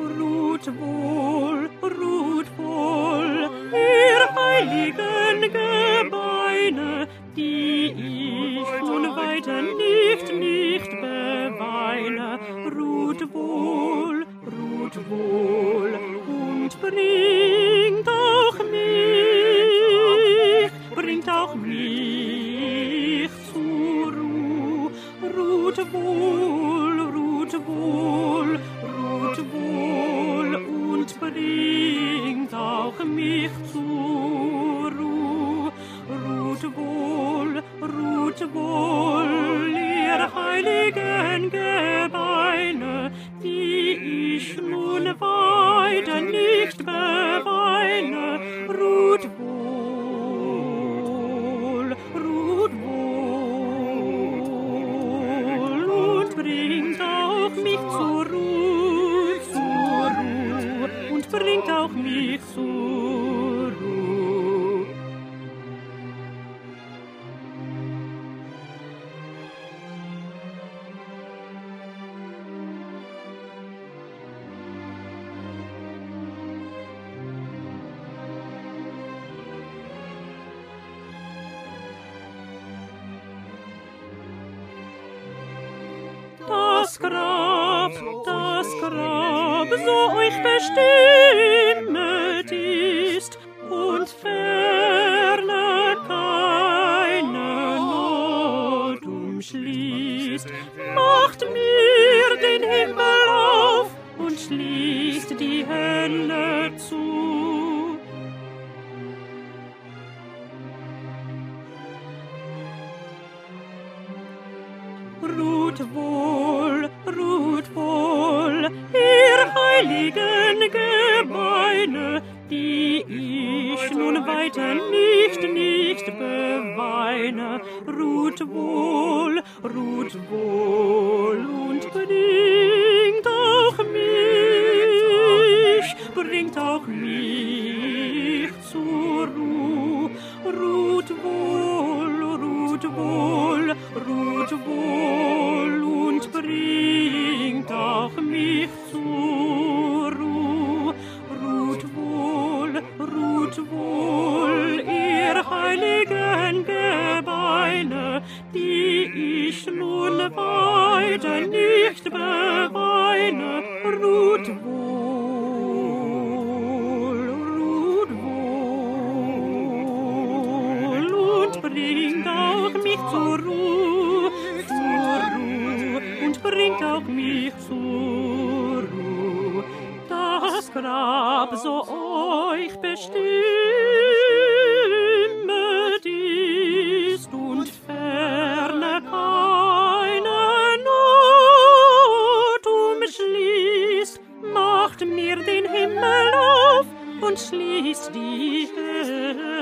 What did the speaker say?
ruht wohl, ruht wohl, ihr heiligen Gebeine, die ich schon weiter nicht, nicht beweine. Ruht wohl, ruht wohl und bringt auch mich, bringt auch mich zur Ruhe. Ruht wohl, ruht wohl, ruht mich zur Das Grab, das Grab, so euch bestimmet ist und ferne keine Not umschließt, macht mir den Himmel auf und schließt die Hölle zu. Ruht wohl, ruht wohl, ihr heiligen Gebeine, die ich nun weiter nicht, nicht beweine. Ruht wohl, ruht wohl und bringt auch mich, bringt auch mich zur Ruhe. Ruht wohl, ruht wohl, ruht wohl ruht wohl, ihr heiligen Gebeine, die ich nun weiter nicht beweine. Ruht wohl, ruht wohl und bringt auch mich zur Ruhe, zur Ruhe und bringt auch mich zur Ruhe. Grab so euch bestimmet ist und ferne keine Not umschließt, macht mir den Himmel auf und schließt die Hände.